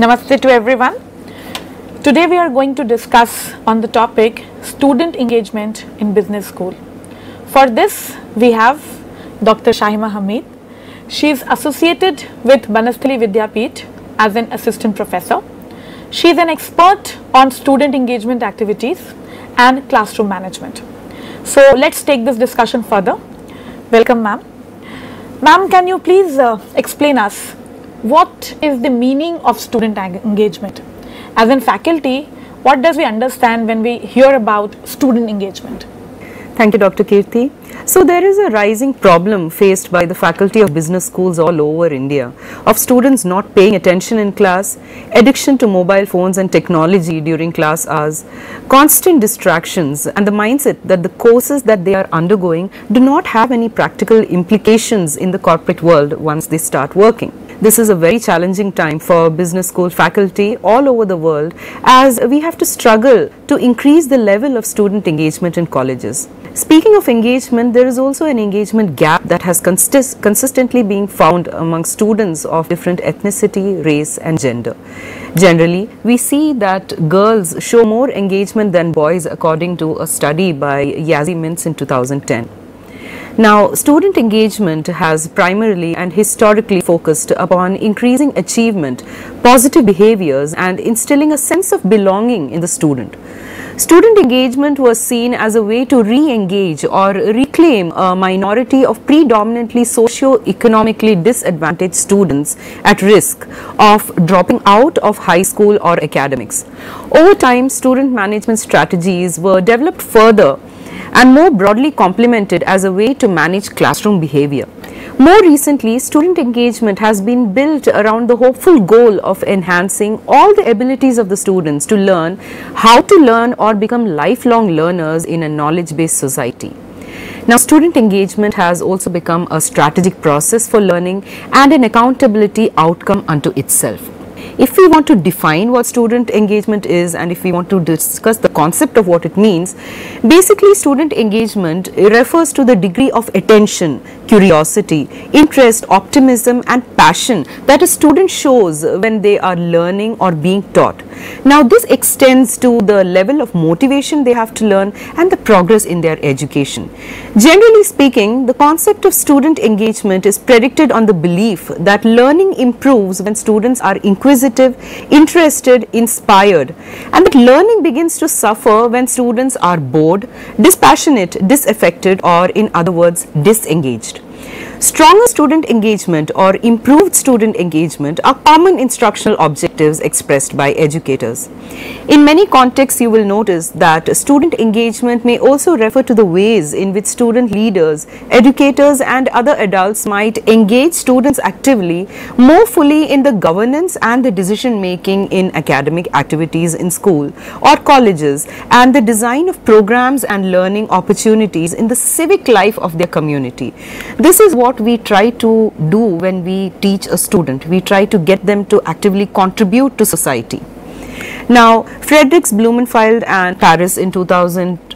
Namaste to everyone. Today we are going to discuss on the topic student engagement in business school. For this we have Dr. Shaheema Hameed. She is associated with Banasthali Vidyapith as an assistant professor. She is an expert on student engagement activities and classroom management. So let's take this discussion further. Welcome ma'am. Ma'am, can you please uh, explain us what is the meaning of student engagement? As in faculty, what does we understand when we hear about student engagement? Thank you, Dr. Kirti. So, there is a rising problem faced by the faculty of business schools all over India of students not paying attention in class, addiction to mobile phones and technology during class hours, constant distractions, and the mindset that the courses that they are undergoing do not have any practical implications in the corporate world once they start working. This is a very challenging time for business school faculty all over the world as we have to struggle to increase the level of student engagement in colleges. Speaking of engagement, there is also an engagement gap that has consist consistently being found among students of different ethnicity, race and gender. Generally, we see that girls show more engagement than boys according to a study by Yazzie Mintz in 2010. Now, student engagement has primarily and historically focused upon increasing achievement, positive behaviors and instilling a sense of belonging in the student. Student engagement was seen as a way to re-engage or reclaim a minority of predominantly socio-economically disadvantaged students at risk of dropping out of high school or academics. Over time, student management strategies were developed further and more broadly complemented as a way to manage classroom behavior. More recently, student engagement has been built around the hopeful goal of enhancing all the abilities of the students to learn how to learn or become lifelong learners in a knowledge-based society. Now, student engagement has also become a strategic process for learning and an accountability outcome unto itself. If we want to define what student engagement is and if we want to discuss the concept of what it means, basically student engagement refers to the degree of attention, curiosity, interest, optimism and passion that a student shows when they are learning or being taught. Now this extends to the level of motivation they have to learn and the progress in their education. Generally speaking, the concept of student engagement is predicted on the belief that learning improves when students are inquisitive, interested, inspired and that learning begins to suffer when students are bored, dispassionate, disaffected or in other words disengaged. Stronger student engagement or improved student engagement are common instructional objectives expressed by educators. In many contexts, you will notice that student engagement may also refer to the ways in which student leaders, educators and other adults might engage students actively more fully in the governance and the decision making in academic activities in school or colleges and the design of programs and learning opportunities in the civic life of their community. This is what we try to do when we teach a student. We try to get them to actively contribute to society. Now, Fredricks Blumenfeld and Paris in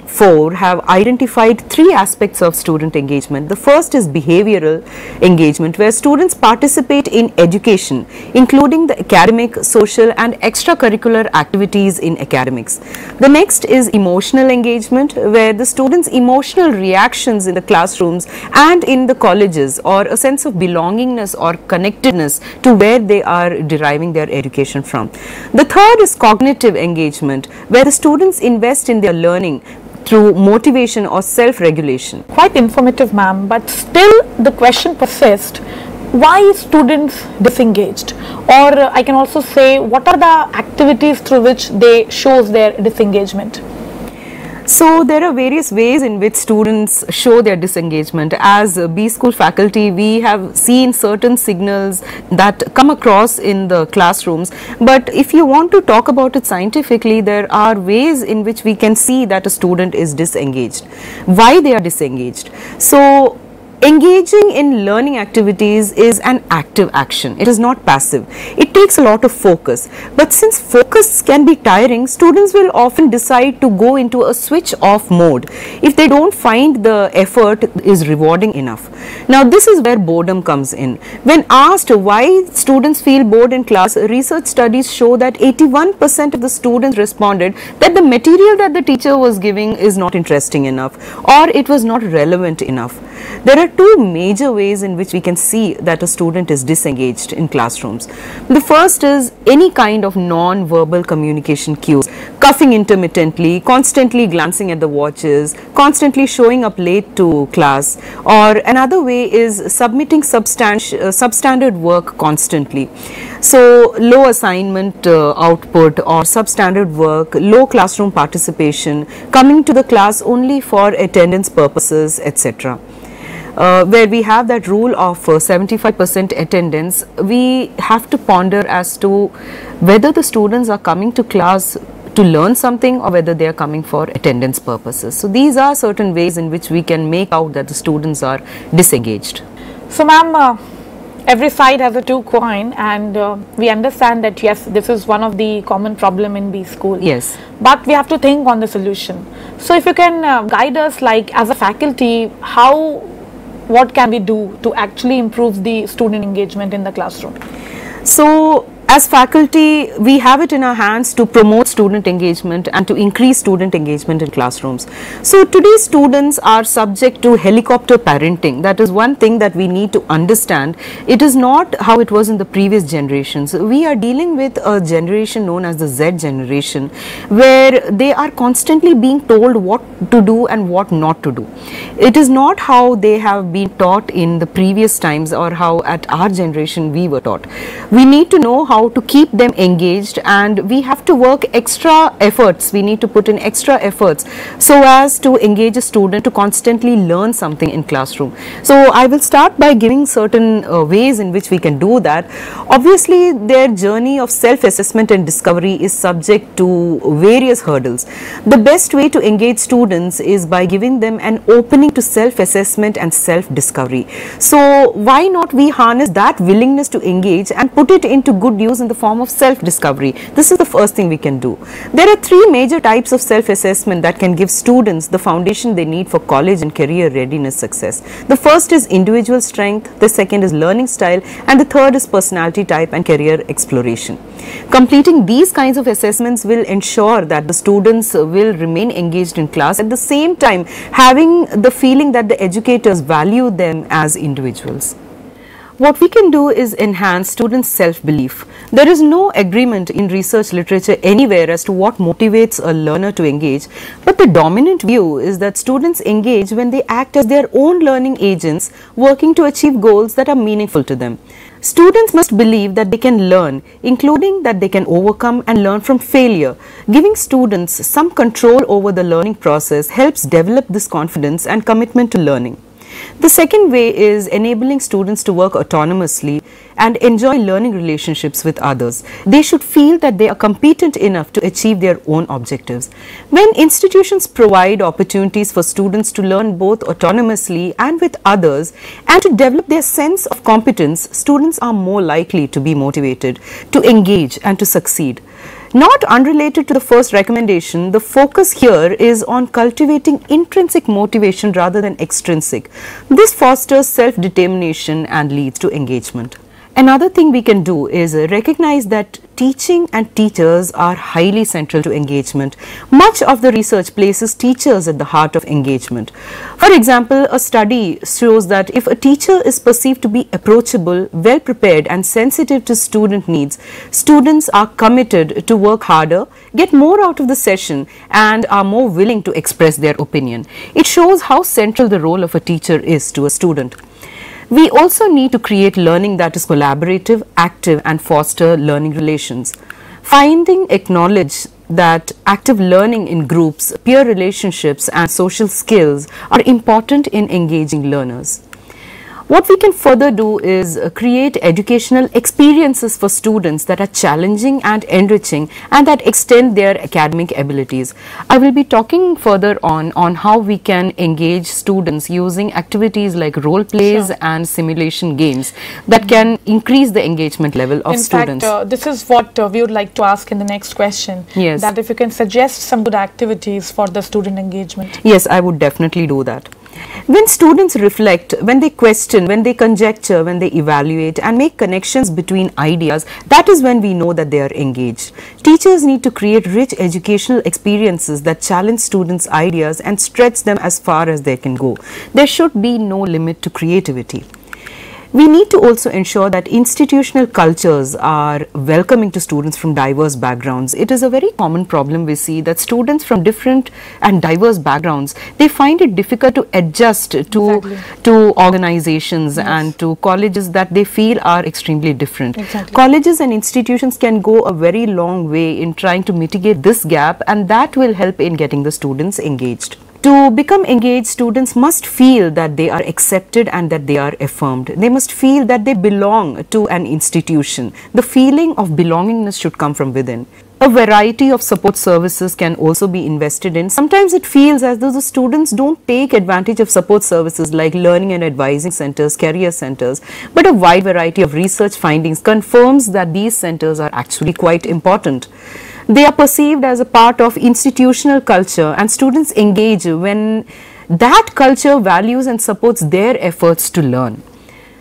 2004 have identified three aspects of student engagement. The first is behavioral engagement where students participate in education including the academic, social and extracurricular activities in academics. The next is emotional engagement where the students emotional reactions in the classrooms and in the colleges or a sense of belongingness or connectedness to where they are deriving their education from. The third is cognitive engagement where the students invest in their learning through motivation or self-regulation. Quite informative ma'am, but still the question persists why students disengaged or uh, I can also say what are the activities through which they shows their disengagement. So there are various ways in which students show their disengagement. As uh, B school faculty, we have seen certain signals that come across in the classrooms. But if you want to talk about it scientifically, there are ways in which we can see that a student is disengaged. Why they are disengaged? So engaging in learning activities is an active action. It is not passive. It takes a lot of focus. But since focus can be tiring, students will often decide to go into a switch off mode if they don't find the effort is rewarding enough. Now this is where boredom comes in. When asked why students feel bored in class, research studies show that 81% of the students responded that the material that the teacher was giving is not interesting enough or it was not relevant enough. There are two major ways in which we can see that a student is disengaged in classrooms. The first is any kind of non-verbal communication cues, coughing intermittently, constantly glancing at the watches, constantly showing up late to class or another way is submitting uh, substandard work constantly. So low assignment uh, output or substandard work, low classroom participation, coming to the class only for attendance purposes etc uh, where we have that rule of 75% uh, attendance, we have to ponder as to whether the students are coming to class to learn something or whether they are coming for attendance purposes. So, these are certain ways in which we can make out that the students are disengaged. So, ma'am, uh, every side has a two coin and uh, we understand that yes, this is one of the common problem in B school. Yes. But we have to think on the solution. So, if you can uh, guide us like as a faculty, how what can we do to actually improve the student engagement in the classroom? So, as faculty, we have it in our hands to promote student engagement and to increase student engagement in classrooms. So today's students are subject to helicopter parenting. That is one thing that we need to understand. It is not how it was in the previous generations. We are dealing with a generation known as the Z generation where they are constantly being told what to do and what not to do. It is not how they have been taught in the previous times or how at our generation we were taught. We need to know how how to keep them engaged and we have to work extra efforts. We need to put in extra efforts so as to engage a student to constantly learn something in classroom. So i will start by giving certain uh, ways in which we can do that. Obviously their journey of self assessment and discovery is subject to various hurdles. The best way to engage students is by giving them an opening to self assessment and self discovery so why not we harness that willingness to engage and put it into good in the form of self-discovery. This is the first thing we can do. There are three major types of self-assessment that can give students the foundation they need for college and career readiness success. The first is individual strength, the second is learning style and the third is personality type and career exploration. Completing these kinds of assessments will ensure that the students will remain engaged in class at the same time having the feeling that the educators value them as individuals. What we can do is enhance students' self-belief. There is no agreement in research literature anywhere as to what motivates a learner to engage, but the dominant view is that students engage when they act as their own learning agents working to achieve goals that are meaningful to them. Students must believe that they can learn, including that they can overcome and learn from failure. Giving students some control over the learning process helps develop this confidence and commitment to learning. The second way is enabling students to work autonomously and enjoy learning relationships with others. They should feel that they are competent enough to achieve their own objectives. When institutions provide opportunities for students to learn both autonomously and with others and to develop their sense of competence, students are more likely to be motivated, to engage and to succeed. Not unrelated to the first recommendation, the focus here is on cultivating intrinsic motivation rather than extrinsic. This fosters self-determination and leads to engagement. Another thing we can do is recognize that teaching and teachers are highly central to engagement. Much of the research places teachers at the heart of engagement. For example, a study shows that if a teacher is perceived to be approachable, well prepared and sensitive to student needs, students are committed to work harder, get more out of the session and are more willing to express their opinion. It shows how central the role of a teacher is to a student. We also need to create learning that is collaborative, active and foster learning relations. Finding acknowledge that active learning in groups, peer relationships and social skills are important in engaging learners. What we can further do is uh, create educational experiences for students that are challenging and enriching and that extend their academic abilities. I will be talking further on on how we can engage students using activities like role plays Sure. and simulation games that can increase the engagement level of in students. fact, uh, this is what uh, we would like to ask in the next question. Yes. That if you can suggest some good activities for the student engagement. Yes, I would definitely do that. When students reflect, when they question, when they conjecture, when they evaluate and make connections between ideas, that is when we know that they are engaged. Teachers need to create rich educational experiences that challenge students' ideas and stretch them as far as they can go. There should be no limit to creativity. We need to also ensure that institutional cultures are welcoming to students from diverse backgrounds. It is a very common problem we see that students from different and diverse backgrounds, they find it difficult to adjust to, Exactly. to organizations and to colleges that they feel are extremely different. Exactly. Colleges and institutions can go a very long way in trying to mitigate this gap and that will help in getting the students engaged. To become engaged, students must feel that they are accepted and that they are affirmed. They must feel that they belong to an institution. The feeling of belongingness should come from within. A variety of support services can also be invested in. Sometimes it feels as though the students don't take advantage of support services like learning and advising centers, career centers, but a wide variety of research findings confirms that these centers are actually quite important. They are perceived as a part of institutional culture and students engage when that culture values and supports their efforts to learn.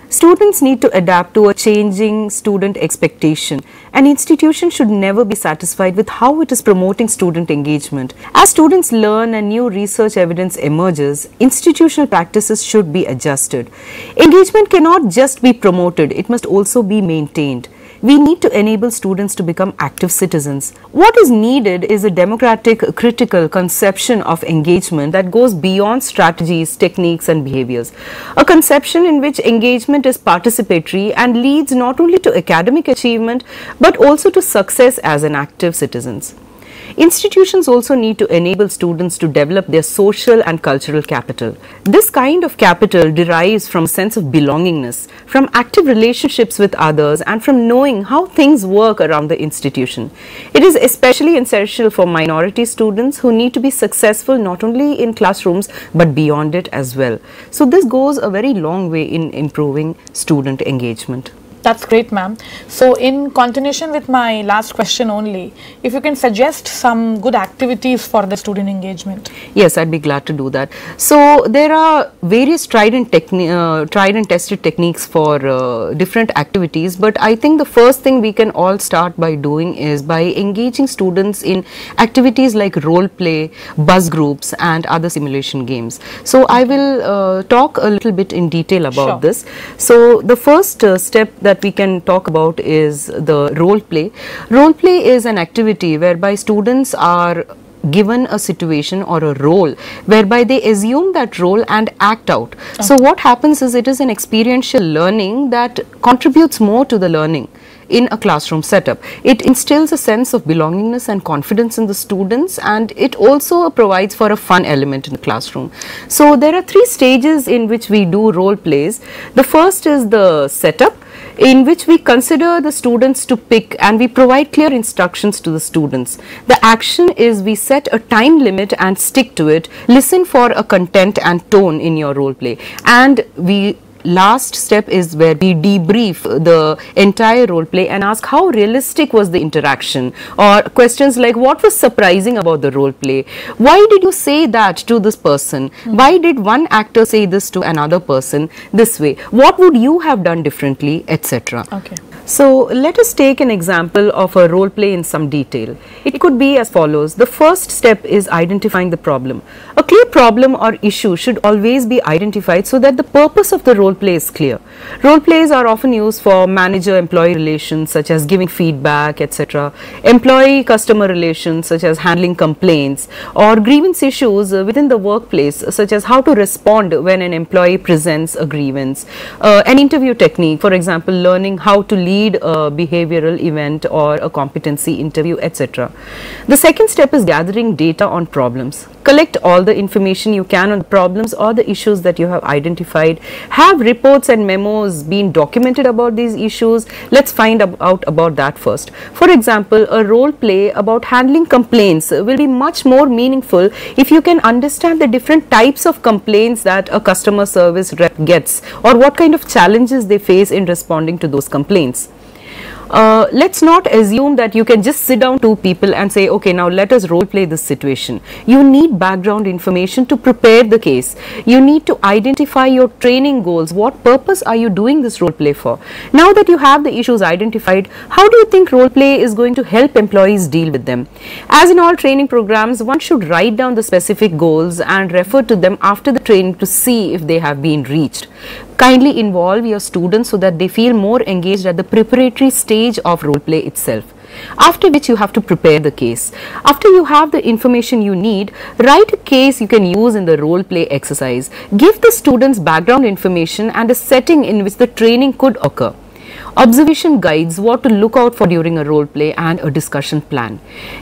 Students need to adapt to a changing student expectation. An institution should never be satisfied with how it is promoting student engagement. As students learn and new research evidence emerges, institutional practices should be adjusted. Engagement cannot just be promoted, it must also be maintained. We need to enable students to become active citizens. What is needed is a democratic, critical conception of engagement that goes beyond strategies, techniques, and behaviors. A conception in which engagement is participatory and leads not only to academic achievement but also to success as an active citizens. Institutions also need to enable students to develop their social and cultural capital. This kind of capital derives from a sense of belongingness, from active relationships with others, and from knowing how things work around the institution. It is especially essential for minority students who need to be successful not only in classrooms but beyond it as well. So, this goes a very long way in improving student engagement. That's great, ma'am. So, in continuation with my last question only, if you can suggest some good activities for the student engagement. Yes, I'd be glad to do that. So there are various tried and uh, tried and tested techniques for uh, different activities, but I think the first thing we can all start by doing is by engaging students in activities like role play, buzz groups, and other simulation games. So I will uh, talk a little bit in detail about Sure. this. So the first uh, step that we can talk about is the role play. Role play is an activity whereby students are given a situation or a role whereby they assume that role and act out. So what happens is it is an experiential learning that contributes more to the learning in a classroom setup. It instills a sense of belongingness and confidence in the students and it also provides for a fun element in the classroom. So there are three stages in which we do role plays. The first is the setup in which we consider the students to pick and we provide clear instructions to the students. The action is we set a time limit and stick to it, listen for a content and tone in your role play and we last step is where we debrief the entire role play and ask how realistic was the interaction or questions like what was surprising about the role play why did you say that to this person why did one actor say this to another person this way what would you have done differently etc Okay. so let us take an example of a role play in some detail. It could be as follows. The first step is identifying the problem. A clear problem or issue should always be identified so that the purpose of the role play is clear. Role plays are often used for manager employee relations such as giving feedback etc. Employee customer relations such as handling complaints or grievance issues within the workplace such as how to respond when an employee presents a grievance. Uh, an interview technique for example learning how to lead a behavioral event or a competency interview etc. The second step is gathering data on problems. Collect all the information you can on problems or the issues that you have identified. Have reports and memos been documented about these issues? Let's find ab out about that first. For example, a role play about handling complaints will be much more meaningful if you can understand the different types of complaints that a customer service rep gets or what kind of challenges they face in responding to those complaints uh, let's not assume that you can just sit down two people and say, okay, now let us role play this situation. You need background information to prepare the case. You need to identify your training goals. What purpose are you doing this role play for? Now that you have the issues identified, how do you think role play is going to help employees deal with them? As in all training programs, one should write down the specific goals and refer to them after the training to see if they have been reached kindly involve your students so that they feel more engaged at the preparatory stage of role play itself after which you have to prepare the case. After you have the information you need, write a case you can use in the role play exercise. Give the students background information and a setting in which the training could occur observation guides what to look out for during a role play and a discussion plan.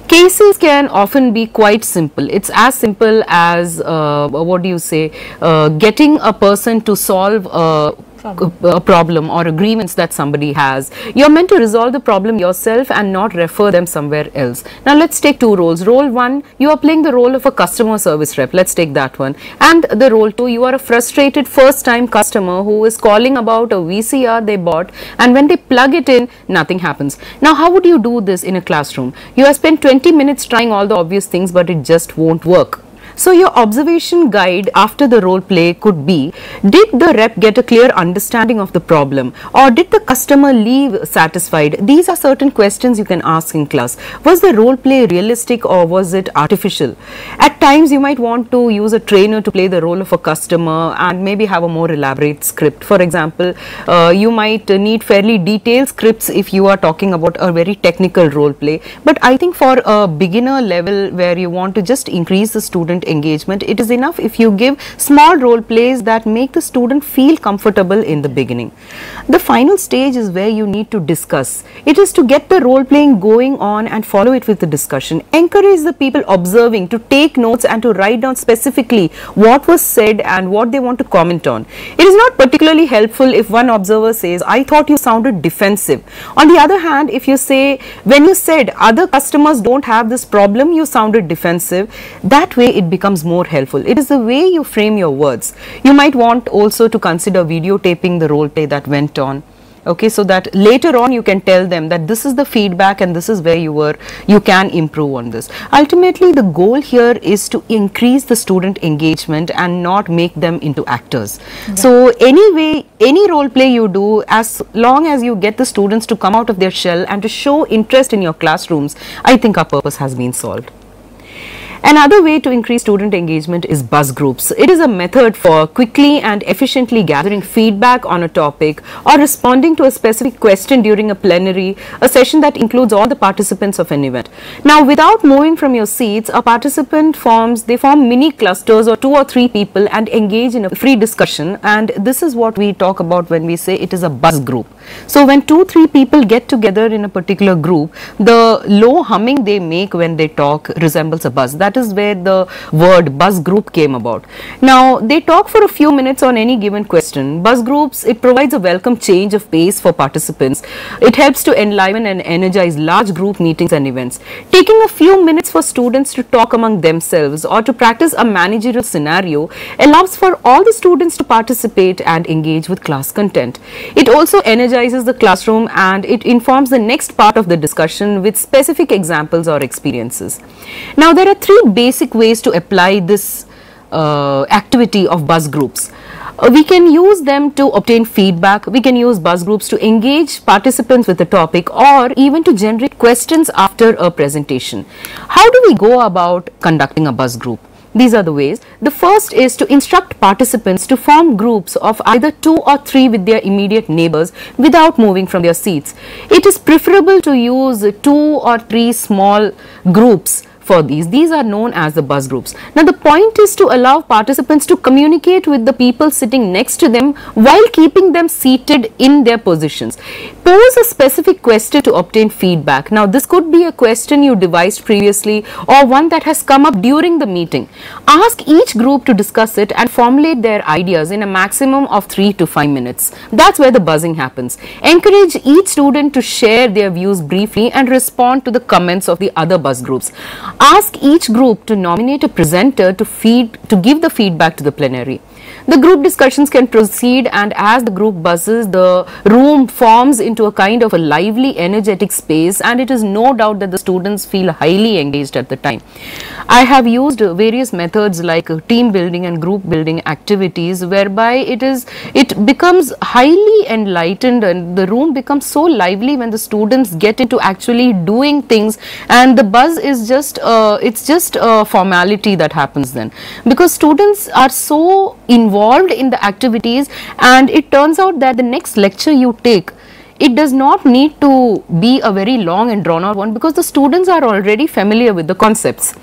Cases can often be quite simple. It's as simple as uh, what do you say, uh, getting a person to solve a a uh, problem or a grievance that somebody has. You're meant to resolve the problem yourself and not refer them somewhere else. Now let's take two roles. Role one, you are playing the role of a customer service rep. Let's take that one. And the role two, you are a frustrated first time customer who is calling about a VCR they bought and when they plug it in, nothing happens. Now how would you do this in a classroom? You have spent 20 minutes trying all the obvious things but it just won't work. So your observation guide after the role play could be, did the rep get a clear understanding of the problem or did the customer leave satisfied? These are certain questions you can ask in class. Was the role play realistic or was it artificial? At times you might want to use a trainer to play the role of a customer and maybe have a more elaborate script. For example, uh, you might need fairly detailed scripts if you are talking about a very technical role play. But I think for a beginner level where you want to just increase the student engagement. It is enough if you give small role plays that make the student feel comfortable in the beginning. The final stage is where you need to discuss. It is to get the role playing going on and follow it with the discussion. Encourage the people observing to take notes and to write down specifically what was said and what they want to comment on. It is not particularly helpful if one observer says, I thought you sounded defensive. On the other hand, if you say, when you said other customers don't have this problem, you sounded defensive, that way it becomes more helpful. It is the way you frame your words. You might want also to consider videotaping the role play that went on okay so that later on you can tell them that this is the feedback and this is where you were. You can improve on this. Ultimately the goal here is to increase the student engagement and not make them into actors. Yeah. so anyway any role play you do as long as you get the students to come out of their shell and to show interest in your classrooms i think our purpose has been solved Another way to increase student engagement is buzz groups. It is a method for quickly and efficiently gathering feedback on a topic or responding to a specific question during a plenary, a session that includes all the participants of an event. Now, without moving from your seats, a participant forms, they form mini clusters or two or three people and engage in a free discussion. And this is what we talk about when we say it is a buzz group. So, when two, three people get together in a particular group, the low humming they make when they talk resembles a buzz. That is where the word buzz group came about. Now they talk for a few minutes on any given question. Buzz groups, it provides a welcome change of pace for participants. It helps to enliven and energize large group meetings and events. Taking a few minutes for students to talk among themselves or to practice a managerial scenario allows for all the students to participate and engage with class content. It also energizes the classroom and it informs the next part of the discussion with specific examples or experiences. Now there are three basic ways to apply this uh, activity of buzz groups. Uh, we can use them to obtain feedback, we can use buzz groups to engage participants with a topic or even to generate questions after a presentation. How do we go about conducting a buzz group? These are the ways. The first is to instruct participants to form groups of either two or three with their immediate neighbors without moving from their seats. It is preferable to use two or three small groups for these. These are known as the buzz groups. Now the point is to allow participants to communicate with the people sitting next to them while keeping them seated in their positions. Pose a specific question to obtain feedback. Now this could be a question you devised previously or one that has come up during the meeting. Ask each group to discuss it and formulate their ideas in a maximum of 3 to 5 minutes. That's where the buzzing happens. Encourage each student to share their views briefly and respond to the comments of the other buzz groups. Ask each group to nominate a presenter to feed to give the feedback to the plenary. The group discussions can proceed and as the group buzzes, the room forms into a kind of a lively, energetic space and it is no doubt that the students feel highly engaged at the time. I have used various methods like team building and group building activities whereby it is, it becomes highly enlightened and the room becomes so lively when the students get into actually doing things and the buzz is just, uh, it's just a formality that happens then because students are so involved in the activities and it turns out that the next lecture you take it does not need to be a very long and drawn out one because the students are already familiar with the concepts.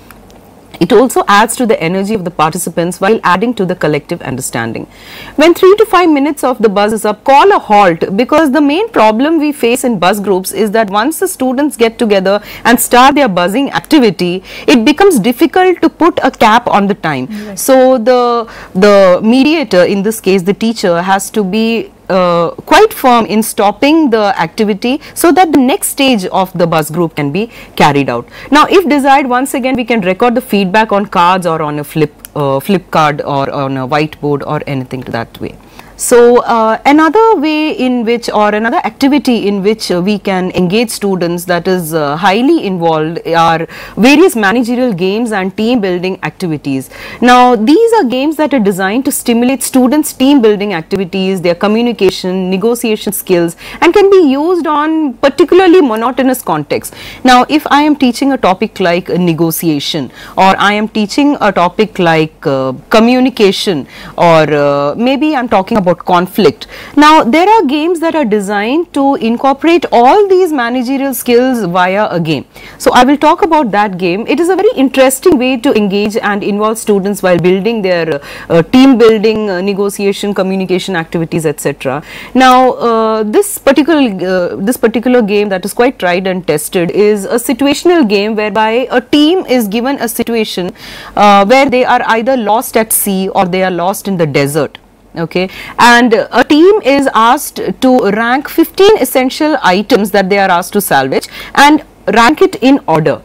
It also adds to the energy of the participants while adding to the collective understanding. When 3 to 5 minutes of the buzz is up, call a halt because the main problem we face in buzz groups is that once the students get together and start their buzzing activity, it becomes difficult to put a cap on the time. So the, the mediator, in this case the teacher, has to be uh, quite firm in stopping the activity so that the next stage of the buzz group can be carried out. Now if desired once again we can record the feedback on cards or on a flip, uh, flip card or on a whiteboard or anything to that way. So uh, another way in which or another activity in which uh, we can engage students that is uh, highly involved are various managerial games and team building activities. Now these are games that are designed to stimulate students team building activities, their communication, negotiation skills and can be used on particularly monotonous contexts. Now if I am teaching a topic like negotiation or I am teaching a topic like uh, communication or uh, maybe I am talking about about conflict. Now, there are games that are designed to incorporate all these managerial skills via a game. So, I will talk about that game. It is a very interesting way to engage and involve students while building their uh, team building, uh, negotiation, communication activities, etc. Now, uh, this particular uh, this particular game that is quite tried and tested is a situational game whereby a team is given a situation uh, where they are either lost at sea or they are lost in the desert okay. And a team is asked to rank 15 essential items that they are asked to salvage and rank it in order.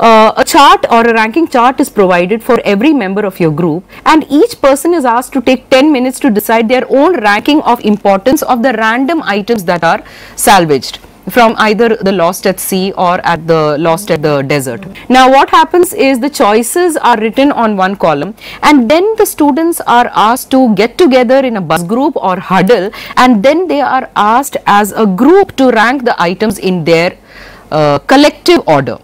Uh, a chart or a ranking chart is provided for every member of your group and each person is asked to take 10 minutes to decide their own ranking of importance of the random items that are salvaged from either the lost at sea or at the lost at the desert. Now what happens is the choices are written on one column and then the students are asked to get together in a buzz group or huddle and then they are asked as a group to rank the items in their uh, collective order.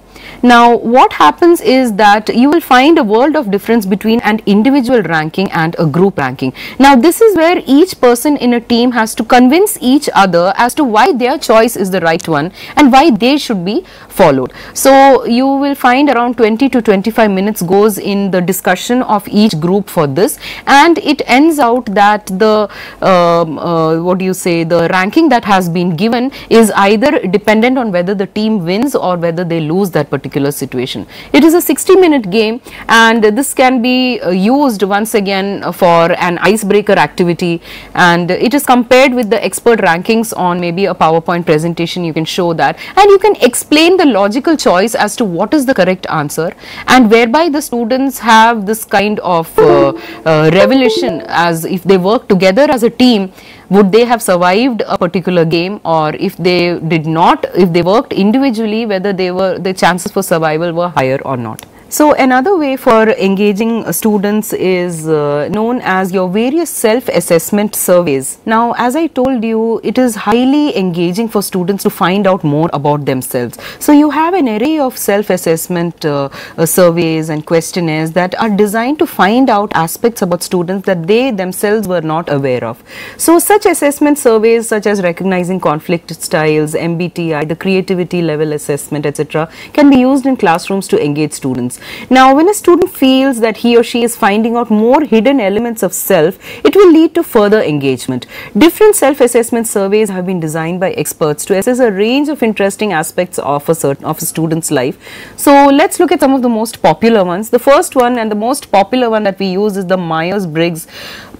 Now what happens is that you will find a world of difference between an individual ranking and a group ranking. Now this is where each person in a team has to convince each other as to why their choice is the right one and why they should be followed. So you will find around 20 to 25 minutes goes in the discussion of each group for this and it ends out that the um, uh, what do you say the ranking that has been given is either dependent on whether the team wins or whether they lose that particular particular situation. It is a 60 minute game and this can be uh, used once again for an icebreaker activity and it is compared with the expert rankings on maybe a PowerPoint presentation you can show that and you can explain the logical choice as to what is the correct answer and whereby the students have this kind of uh, uh, revelation as if they work together as a team would they have survived a particular game or if they did not, if they worked individually, whether they were, the chances for survival were higher or not. So another way for engaging students is uh, known as your various self-assessment surveys. Now, as I told you, it is highly engaging for students to find out more about themselves. So you have an array of self-assessment uh, uh, surveys and questionnaires that are designed to find out aspects about students that they themselves were not aware of. So such assessment surveys such as recognizing conflict styles, MBTI, the creativity level assessment, etc. can be used in classrooms to engage students. Now, when a student feels that he or she is finding out more hidden elements of self, it will lead to further engagement. Different self-assessment surveys have been designed by experts to assess a range of interesting aspects of a certain of a student's life. So, let's look at some of the most popular ones. The first one and the most popular one that we use is the Myers-Briggs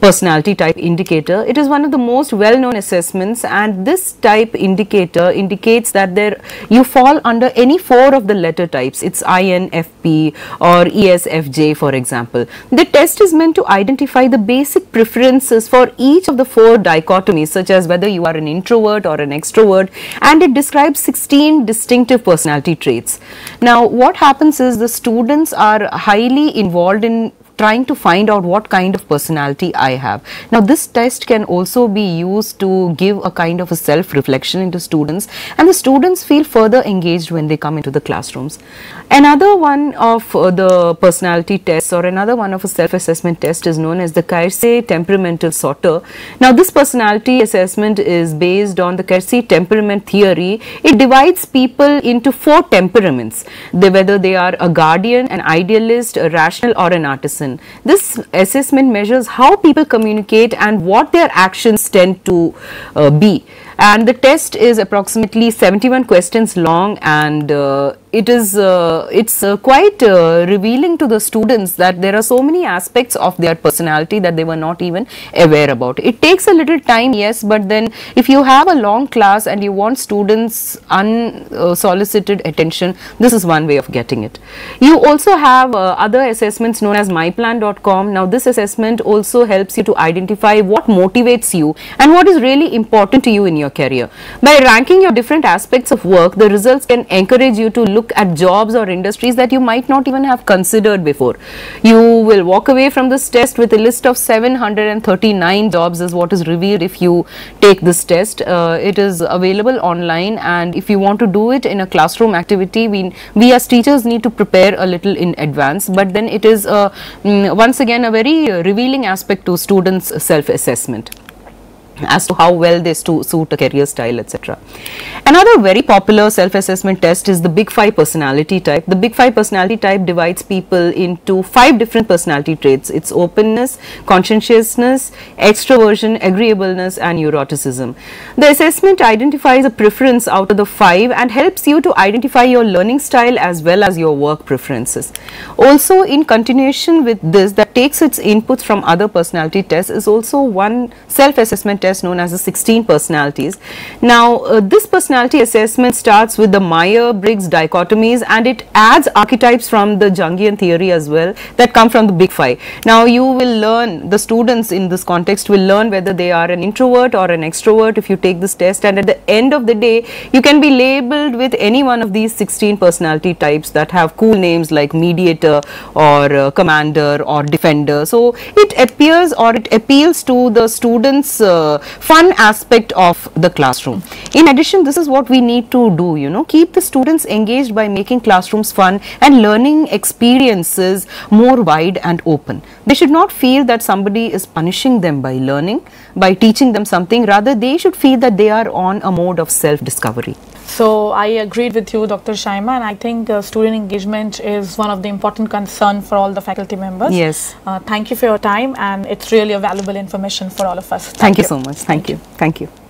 personality type indicator. It is one of the most well-known assessments and this type indicator indicates that there you fall under any four of the letter types. It's INFP or ESFJ for example. The test is meant to identify the basic preferences for each of the four dichotomies such as whether you are an introvert or an extrovert and it describes 16 distinctive personality traits. Now what happens is the students are highly involved in trying to find out what kind of personality I have. Now this test can also be used to give a kind of a self reflection into students and the students feel further engaged when they come into the classrooms. Another one of uh, the personality tests or another one of a self assessment test is known as the Keirsey temperamental sorter. Now this personality assessment is based on the Keirsey temperament theory. It divides people into four temperaments, whether they are a guardian, an idealist, a rational or an artisan person. This assessment measures how people communicate and what their actions tend to uh, be and the test is approximately 71 questions long and uh, it is uh, it's uh, quite uh, revealing to the students that there are so many aspects of their personality that they were not even aware about. It takes a little time yes but then if you have a long class and you want students unsolicited attention this is one way of getting it. You also have uh, other assessments known as myplan.com now this assessment also helps you to identify what motivates you and what is really important to you in your career. By ranking your different aspects of work the results can encourage you to look look at jobs or industries that you might not even have considered before. You will walk away from this test with a list of 739 jobs is what is revealed if you take this test. Uh, it is available online and if you want to do it in a classroom activity, we, we as teachers need to prepare a little in advance but then it is uh, mm, once again a very revealing aspect to students self-assessment as to how well they suit a career style etc. Another very popular self-assessment test is the Big Five personality type. The Big Five personality type divides people into five different personality traits. It's openness, conscientiousness, extroversion, agreeableness and neuroticism. The assessment identifies a preference out of the five and helps you to identify your learning style as well as your work preferences. Also in continuation with this that takes its inputs from other personality tests is also one self-assessment test known as the 16 personalities. Now, uh, this personality assessment starts with the Myers-Briggs dichotomies and it adds archetypes from the Jungian theory as well that come from the big five. Now, you will learn, the students in this context will learn whether they are an introvert or an extrovert if you take this test and at the end of the day, you can be labeled with any one of these 16 personality types that have cool names like mediator or uh, commander or defender. So, it appears or it appeals to the students fun aspect of the classroom. In addition, this is what we need to do, you know, keep the students engaged by making classrooms fun and learning experiences more wide and open. They should not feel that somebody is punishing them by learning, by teaching them something, rather they should feel that they are on a mode of self-discovery. So I agreed with you, Dr. Shaheema, and I think uh, student engagement is one of the important concern for all the faculty members. Yes. Uh, thank you for your time, and it's really a valuable information for all of us. Thank, thank you. you so much. Thank, thank you. you. Thank you.